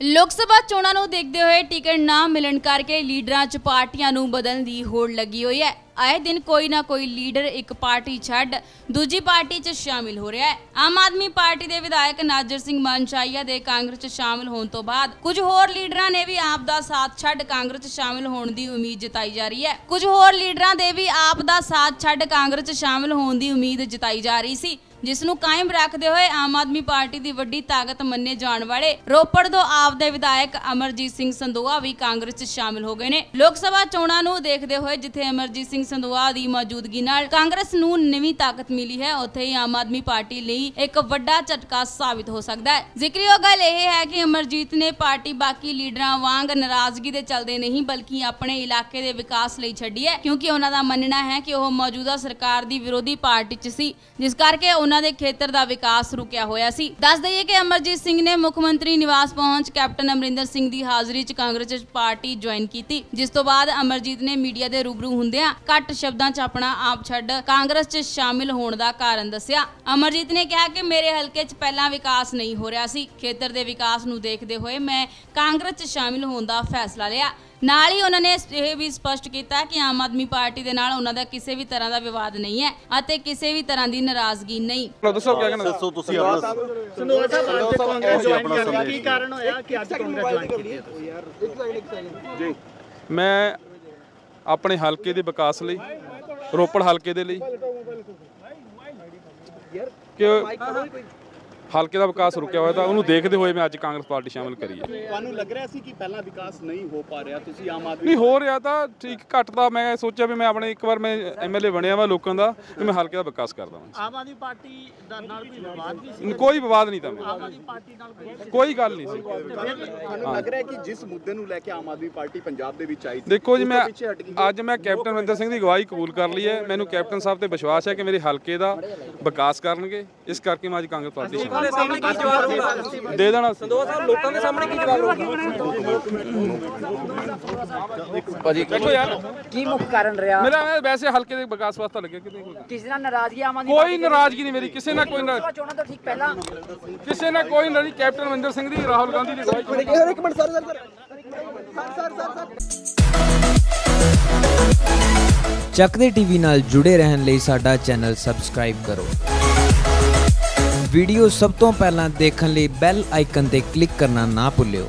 ਲੋਕ ਸਭਾ ਚੋਣਾਂ ਨੂੰ ਦੇਖਦੇ ਹੋਏ ਟਿਕਟ ਨਾ ਮਿਲਣ ਕਰਕੇ ਲੀਡਰਾਂ 'ਚ ਪਾਰਟੀਆਂ ਨੂੰ ਬਦਲਣ ਦੀ ਹੋੜ ਲੱਗੀ ਹੋਈ ਹੈ। ਆਏ ਦਿਨ ਕੋਈ ਨਾ ਕੋਈ ਲੀਡਰ ਇੱਕ ਪਾਰਟੀ ਛੱਡ ਦੂਜੀ ਪਾਰਟੀ 'ਚ ਸ਼ਾਮਿਲ ਹੋ ਰਿਹਾ ਹੈ। ਆਮ ਆਦਮੀ ਪਾਰਟੀ ਦੇ ਵਿਧਾਇਕ ਨਾਜਰ ਸਿੰਘ ਮਨਸ਼ਾਈਆ ਦੇ ਕਾਂਗਰਸ 'ਚ ਸ਼ਾਮਿਲ ਹੋਣ ਤੋਂ ਬਾਅਦ ਕੁਝ ਹੋਰ ਲੀਡਰਾਂ ਨੇ ਵੀ ਆਪ ਦਾ ਸਾਥ ਛੱਡ ਕਾਂਗਰਸ 'ਚ ਸ਼ਾਮਿਲ ਹੋਣ ਦੀ ਉਮੀਦ ਜਤਾਈ ਜਾ ਰਹੀ ਹੈ। ਕੁਝ ਹੋਰ ਲੀਡਰਾਂ ਦੇ ਵੀ ਆਪ ਦਾ ਸਾਥ ਛੱਡ ਕਾਂਗਰਸ 'ਚ ਸ਼ਾਮਿਲ ਹੋਣ ਦੀ ਉਮੀਦ ਜਤਾਈ ਜਾ ਰਹੀ ਸੀ, ਜਿਸ ਨੂੰ ਕਾਇਮ ਰੱਖਦੇ ਹੋਏ ਆਮ ਆਦਮੀ ਪਾਰਟੀ ਦੀ ਵੱਡੀ ਤਾਕਤ ਮੰਨੇ ਜਾਣ ਵਾਲੇ ਰੋਪੜ ਤੋਂ ਆਪ ਦੇ ਵਿਧਾਇਕ ਅਮਰਜੀਤ ਸਿੰਘ ਸੰਦੋਆ ਵੀ ਕਾਂਗਰਸ 'ਚ ਸ਼ਾਮਿਲ ਹੋ ਗਏ ਨੇ। ਲੋਕ ਸਭਾ ਚੋਣਾਂ ਨੂੰ ਦੇਖਦੇ ਹੋਏ ਜਿੱਥੇ ਅਮਰਜੀਤ ਸਿੰਘ ਸੰਦੋਆ ਦੀ ਮੌਜੂਦਗੀ ਨਾਲ ਕਾਂਗਰਸ ਨੂੰ ਨਵੀਂ ਤਾਕਤ ਮਿਲੀ ਹੈ। ਉੱਥੇ ਹੀ ਆਮ ਆਦਮੀ ਪਾਰਟੀ ਲਈ ਇੱਕ ਵੱਡਾ ਝਟਕਾ ਸਾਬਿਤ ਹੋ ਸਕਦਾ ਹੈ। ਜ਼ਿਕਰਯੋਗ ਗੱਲ ਇਹ ਹੈ ਕਿ ਅਮਰਜੀਤ ਨੇ ਪਾਰਟੀ ਬਾਕੀ ਲੀਡਰਾਂ ਵਾਂਗ ਨਾਰਾਜ਼ਗੀ ਦੇ ਚੱਲਦੇ ਨਹੀਂ, ਬਲਕਿ ਆਪਣੇ ਇਲਾਕੇ ਦੇ ਵਿਕਾਸ ਲਈ ਛੱਡੀ ਹੈ, ਕਿਉਂਕਿ ਉਹਨਾਂ ਦਾ ਮੰਨਣਾ ਹੈ ਕਿ ਉਹ ਮੌਜੂਦਾ ਸਰਕਾਰ ਦੀ ਵਿਰੋਧੀ ਪਾਰਟੀ 'ਚ ਸੀ, ਜਿਸ ਕਰਕੇ ਉਹਨਾਂ ਦੇ ਖੇਤਰ ਦਾ ਵਿਕਾਸ ਰੁਕਿਆ ਹੋਇਆ ਸੀ। ਦੱਸ ਦਈਏ ਕਿ ਅਮਰਜੀਤ ਸਿੰਘ ਨੇ ਮੁੱਖ ਮੰਤਰੀ ਨਿਵਾਸ ਪਹੁੰਚ ਕੈਪਟਨ ਅਮਰਿੰਦਰ ਸਿੰਘ ਦੀ ਹਾਜ਼ਰੀ 'ਚ ਕਾਂਗਰਸ ਪਾਰਟੀ ਜੁਆਇਨ ਕੀਤੀ, ਜਿਸ ਤੋਂ ਬਾਅਦ ਅਮਰਜੀਤ ਨੇ ਮੀਡੀਆ ਦੇ ਰੂਬਰੂ ਹੁੰਦਿਆਂ ਘੱਟ ਸ਼ਬਦਾਂ 'ਚ ਆਪਣਾ ਆਪ ਛੱਡ ਕਾਂਗਰਸ 'ਚ ਸ਼ਾਮਿਲ ਹੋਣ ਦਾ ਕਾਰਨ ਦੱਸਿਆ। ਅਮਰਜੀਤ ਨੇ ਕਿਹਾ ਕਿ ਮੇਰੇ ਹਲਕੇ 'ਚ ਪਹਿਲਾਂ ਵਿਕਾਸ ਨਹੀਂ ਹੋ ਰਿਹਾ ਸੀ। ਖੇਤਰ ਦੇ ਵਿਕਾਸ ਨੂੰ ਦੇਖਦੇ ਹੋਏ ਮੈਂ ਕਾਂਗਰਸ 'ਚ ਸ਼ਾਮਿਲ ਹੋਣ ਦਾ ਫੈਸਲਾ ਲਿਆ। ਨਾਲ ਹੀ ਉਹਨਾਂ ਨੇ ਇਹ ਵੀ ਸਪਸ਼ਟ ਕੀਤਾ ਕਿ ਆਮ ਆਦਮੀ ਪਾਰਟੀ ਦੇ ਨਾਲ ਉਹਨਾਂ ਦਾ ਕਿਸੇ ਵੀ ਤਰ੍ਹਾਂ ਦਾ ਵਿਵਾਦ ਨਹੀਂ ਹੈ ਅਤੇ ਕਿਸੇ ਵੀ ਤਰ੍ਹਾਂ ਦੀ ਨਾਰਾਜ਼ਗੀ ਨਹੀਂ। ਲੋ ਦੱਸੋ ਕੀ ਕਹਿਣਾ ਦੱਸੋ ਤੁਸੀਂ ਆਪਣਾ ਸੰਦੋਆ ਸਾਹਿਬ ਅੱਜ ਕਾਂਗਰਸ ਤੁਸੀਂ ਜੁਆਇਨ ਆਪਣਾ ਕਰ ਲਿਆ ਸੰਦੇਸ਼। ਕੀ ਕਾਰਨ ਹੋਇਆ ਕਿ ਅੱਜ ਕਾਂਗਰਸ ਜੁਆਇਨ ਕੀਤੀ ਹੈ ਤੁਸੀਂ? ਮੈਂ ਆਪਣੇ ਹਲਕੇ ਦੇ ਵਿਕਾਸ ਲਈ ਰੋਪੜ ਹਲਕੇ ਦੇ ਲਈ। ਕਿ ਹਲਕੇ ਦਾ ਵਿਕਾਸ ਰੁਕਿਆ ਹੋਇਆ ਤਾਂ ਉਹਨੂੰ ਦੇਖਦੇ ਹੋਏ ਮੈਂ ਅੱਜ ਕਾਂਗਰਸ ਪਾਰਟੀ ਸ਼ਾਮਿਲ ਕਰੀ ਹੈ। ਤੁਹਾਨੂੰ ਲੱਗ ਰਿਹਾ ਸੀ ਕਿ ਪਹਿਲਾਂ ਵਿਕਾਸ ਨਹੀਂ ਹੋ ਪਾ ਰਿਹਾ ਤੁਸੀਂ ਆਮ ਆਦਮੀ ਨਹੀਂ ਹੋ ਰਿਹਾ ਤਾਂ ਠੀਕ ਘੱਟ ਦਾ ਮੈਂ ਸੋਚਿਆ ਵੀ ਮੈਂ ਆਪਣੇ ਇੱਕ ਵਾਰ ਮੈਂ ਐਮਐਲਏ ਬਣਿਆ ਵਾ ਲੋਕਾਂ ਦਾ ਵੀ ਮੈਂ hਲਕੇ ਦਾ ਵਿਕਾਸ ਕਰਦਾ ਹਾਂ ਆਮ ਆਦਮੀ ਪਾਰਟੀ ਦਾ ਨਾਲ ਕੋਈ ਵਿਵਾਦ ਵੀ ਸੀ? ਕੋਈ ਵਿਵਾਦ ਨਹੀਂ ਤਾਂ ਆਮ ਆਦਮੀ ਪਾਰਟੀ ਨਾਲ ਕੋਈ ਗੱਲ ਨਹੀਂ ਸੀ। ਤੁਹਾਨੂੰ ਲੱਗ ਰਿਹਾ ਕਿ ਜਿਸ ਮੁੱਦੇ ਨੂੰ ਲੈ ਕੇ ਆਮ ਆਦਮੀ ਪਾਰਟੀ ਪੰਜਾਬ ਦੇ ਵਿੱਚ ਆਈ ਸੀ ਦੇਖੋ ਜੀ ਮੈਂ ਤੋਂ ਅੱਜ ਮੈਂ ਕੈਪਟਨ ਅਮਰਿੰਦਰ ਸਿੰਘ ਦੀ ਅਗਵਾਈ ਕਬੂਲ ਕਰ ਲਈ ਹੈ। ਮੈਨੂੰ ਕੈਪਟਨ ਸਾਹਿਬ ਤੇ ਵਿਸ਼ਵਾਸ ਹੈ ਕਿ ਮੇਰੇ ਹਲਕੇ ਦਾ ਵਿਕਾਸ ਕਰਨਗੇ। ਇਸ ਕਰਕੇ ਮੈਂ ਅੱਜ ਕਾਂਗਰਸ ਪਾਰਟੀ ਦੇ ਦੇਣਾ ਸੰਦੋਆ ਸਾਹਿਬ ਲੋਕਾਂ ਦੇ ਸਾਹਮਣੇ ਕੀ ਜਵਾਬ ਭਾਜੀ ਦੇਖੋ ਯਾਰ ਕੀ ਮੁੱਖ ਕਾਰਨ ਰਿਹਾ? ਮੇਰਾ ਵੈਸੇ ਹਲਕੇ ਦੇ ਵਿਕਾਸ ਵਾਸਤੇ ਲੱਗਿਆ ਕਿਤੇ ਕੋਈ ਕਿਸੇ ਨਾਲ ਨਾਰਾਜ਼ਗੀ ਆਮ ਆਦਮੀ ਕੋਈ ਨਾਰਾਜ਼ਗੀ ਨਹੀਂ ਮੇਰੀ ਕਿਸੇ ਨਾਲ ਕੋਈ ਨਾ- ਸਭਾ ਚੋਣਾਂ ਤੋਂ ਠੀਕ ਪਹਿਲਾਂ ਕਿਸੇ ਨਾਲ ਕੋਈ ਨਹੀਂ ਕੈਪਟਨ ਅਮਰਿੰਦਰ ਸਿੰਘ ਦੀ ਰਾਹੁਲ ਗਾਂਧੀ ਦੀ ਅਗਵਾਈ ਚੱਕਦੇ ਟੀਵੀ ਨਾਲ ਜੁੜੇ ਰਹਿਣ ਲਈ ਸਾਡਾ ਚੈਨਲ ਸਬਸਕ੍ਰਾਈਬ ਕਰੋ। ਵੀਡੀਓ ਸਭ ਤੋਂ ਪਹਿਲਾਂ ਦੇਖਣ ਲਈ ਬੈਲ ਆਈਕਨ ਤੇ ਕਲਿੱਕ ਕਰਨਾ ਨਾ ਭੁੱਲਿਓ।